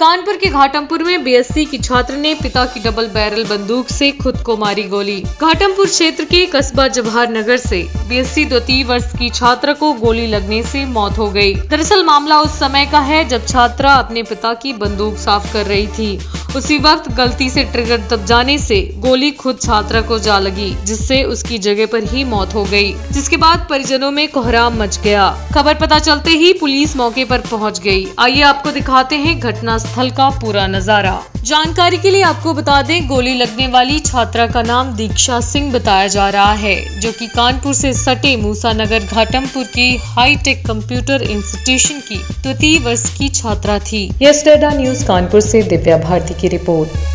कानपुर के घाटमपुर में बीएससी की छात्र ने पिता की डबल बैरल बंदूक से खुद को मारी गोली घाटमपुर क्षेत्र के कस्बा जवाहर नगर से बीएससी द्वितीय वर्ष की छात्र को गोली लगने से मौत हो गई। दरअसल मामला उस समय का है जब छात्रा अपने पिता की बंदूक साफ़ कर रही थी उसी वक्त गलती से ट्रिगर दब जाने से गोली खुद छात्रा को जा लगी, जिससे उसकी जगह पर ही मौत हो गई, जिसके बाद परिजनों में कोहराम मच गया। खबर पता चलते ही पुलिस मौके पर पहुँच गई। आइए आपको दिखाते हैं घटना स्थल का पूरा नज़ारा। जानकारी के लिए आपको बता दें, गोली लगने वाली छात्रा का नाम दीक्षा सिंह बताया जा रहा है, जो कि कानपुर से सटे मूसा नगर घाटमपुर की हाईटेक कंप्यूटर इंस्टीट्यूशन की द्वितीय वर्ष की छात्रा थी। यस्टरडा न्यूज़ कानपुर से दिव्या भारती की रिपोर्ट